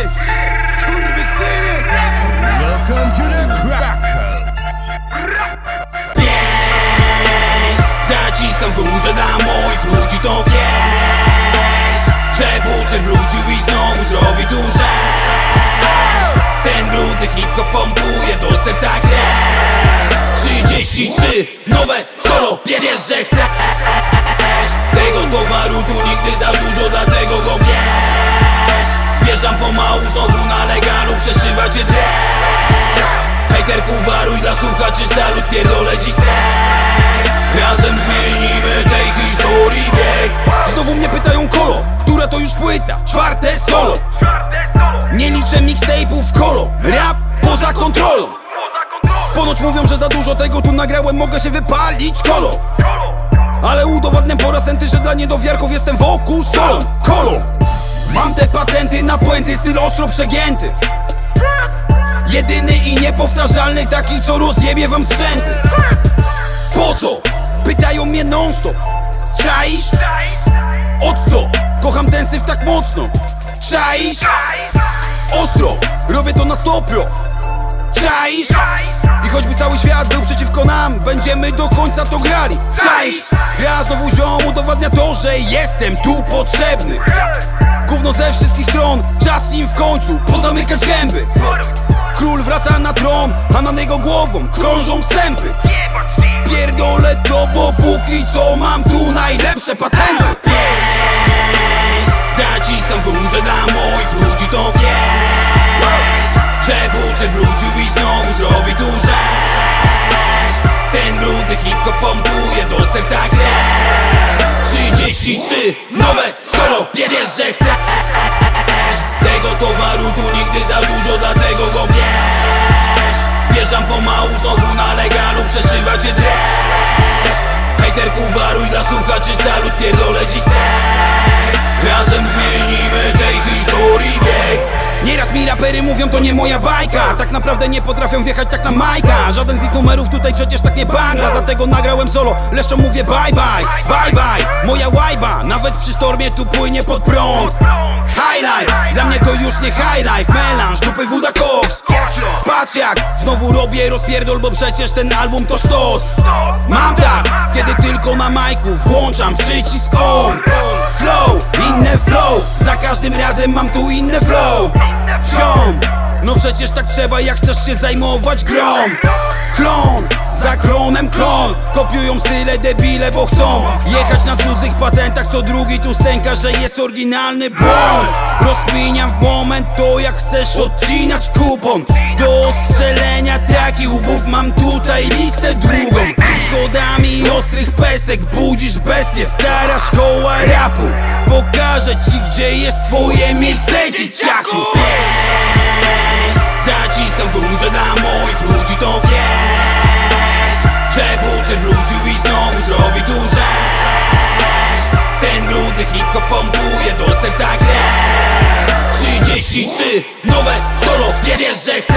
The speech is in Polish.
Skurwysyny! Welcome to the Crackers. Pięść Zaciskam górze dla moich ludzi to wieść Że Butcher wrócił i znowu zrobi rzeź Ten brudny hip-hop pompuje do serca krew 33 nowe solo, wiesz, że chcesz Tego towaru tu nigdy za dużo, dlatego go bierz Wjeżdżam pomału znowu na legalu, przeszywa cię dreszcz Hejterku waruj dla słuchaczy salut, pierdolę dziś stres Razem zmienimy tej historii bieg. Znowu mnie pytają kolo, która to już płyta? Czwarte solo. Nie liczę mixtape'ów kolo Rap poza kontrolą. Ponoć mówią, że za dużo tego tu nagrałem Mogę się wypalić kolo. Ale udowadniam po raz enty, że dla niedowiarków jestem wokół solą Kolo Mam te patenty na puenty, styl ostro przegięty Jedyny i niepowtarzalny, taki co rozjebie wam sprzęty Po co? Pytają mnie non stop Czaisz? Od co? Kocham ten syf tak mocno Czaisz? Ostro, robię to na stopio Czaisz? I choćby cały świat był przeciwko nam Będziemy do końca to grali. Czaisz? Gra znowu ziom udowadnia to, że jestem tu potrzebny. Gówno ze wszystkich stron Czas im w końcu pozamykać gęby. Król wraca na tron, a nad jego głową krążą sępy Pierdolę to, bo póki co mam tu najlepsze patenty. Pięść Zaciskam górze dla moich ludzi to wieść Że wrócił 33 nowe solo, wiesz, że chcesz. Tego towaru tu nigdy za dużo, dlatego go bierz. Wjeżdżam pomału znowu na legalu, przeszywa cię dreszcz. Hejterku waruj dla słuchaczy salut, pierdolę dziś stres Razem bieg Nieraz mi rapery mówią to nie moja bajka. Tak naprawdę nie potrafią wjechać tak na majka. Żaden z ich numerów tutaj przecież tak nie bangla. Dlatego nagrałem solo, leszczą mówię bye bye Bye bye, moja łajba Nawet przy sztormie tu płynie pod prąd. High life, dla mnie to już nie high life. Melanż, dupy woda koks Patrz jak, znowu robię rozpierdol Bo przecież ten album to sztos. Mam tak, kiedy tylko na majku Włączam przycisk on. Flow, inne flow. Za każdym razem mam tu inne flow No przecież tak trzeba jak chcesz się zajmować grom Klon, za klonem klon. Kopiują style debile, bo chcą Jechać na cudzych patentach, to drugi tu stęka, że jest oryginalny błąd. Rozkminiam w moment to jak chcesz odcinać kupon. Do odstrzelenia takich łbów mam tutaj listę długą. Szkodami ostrych pestek budzisz bestię Stara szkoła rapu Pokażę ci gdzie jest twoje miejsce dzieciaku Pięść Zaciskam górze dla moich ludzi to wieść. Że Butcher wrócił i znowu zrobi tu rzeź Ten brudny hip-hop pompuje do serca krew 33 nowe solo, wiesz, że chcesz